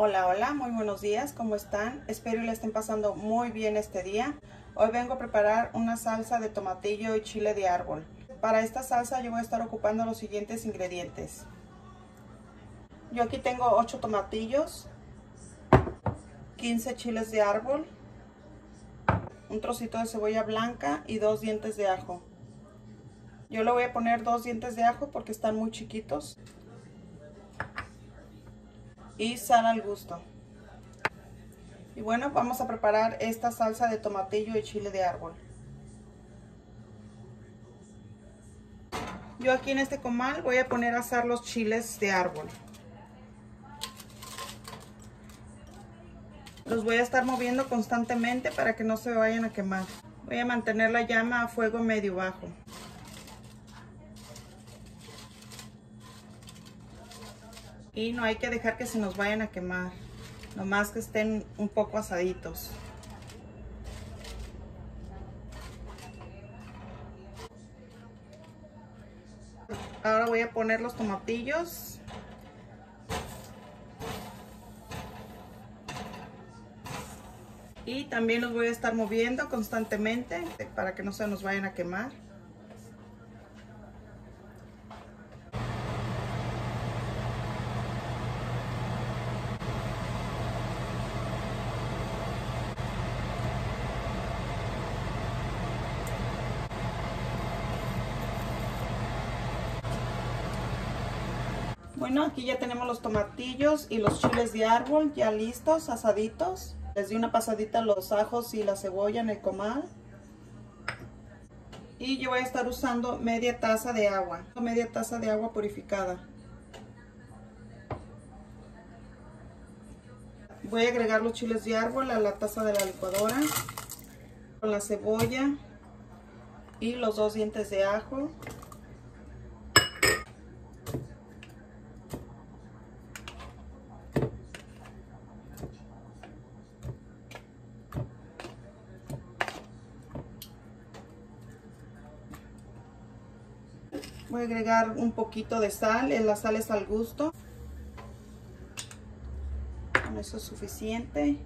Hola, hola, muy buenos días, ¿cómo están? Espero que le estén pasando muy bien este día. Hoy vengo a preparar una salsa de tomatillo y chile de árbol. Para esta salsa yo voy a estar ocupando los siguientes ingredientes. Yo aquí tengo 8 tomatillos, 15 chiles de árbol, un trocito de cebolla blanca y dos dientes de ajo. Yo le voy a poner dos dientes de ajo porque están muy chiquitos y sal al gusto. Y bueno, vamos a preparar esta salsa de tomatillo y chile de árbol. Yo aquí en este comal voy a poner a asar los chiles de árbol. Los voy a estar moviendo constantemente para que no se vayan a quemar. Voy a mantener la llama a fuego medio bajo. Y no hay que dejar que se nos vayan a quemar nomás que estén un poco asaditos. Ahora voy a poner los tomatillos. Y también los voy a estar moviendo constantemente para que no se nos vayan a quemar Bueno, aquí ya tenemos los tomatillos y los chiles de árbol ya listos, asaditos. Les di una pasadita los ajos y la cebolla en el comal. Y yo voy a estar usando media taza de agua, media taza de agua purificada. Voy a agregar los chiles de árbol a la taza de la licuadora con la cebolla y los dos dientes de ajo. Voy a agregar un poquito de sal, la sal es al gusto. Con eso es suficiente.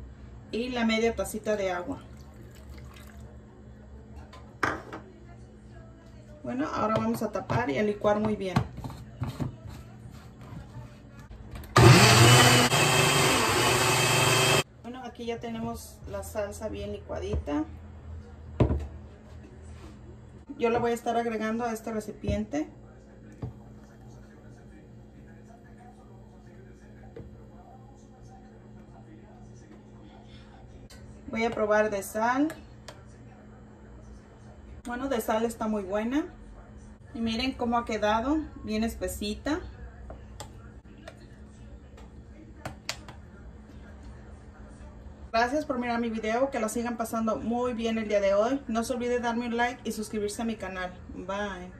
Y la media tacita de agua. Bueno, ahora vamos a tapar y a licuar muy bien. Bueno, aquí ya tenemos la salsa bien licuadita. Yo la voy a estar agregando a este recipiente. Voy a probar de sal. Bueno, de sal está muy buena. Y miren cómo ha quedado, bien espesita. Gracias por mirar mi video, que la sigan pasando muy bien el día de hoy. No se olvide darme un like y suscribirse a mi canal. Bye.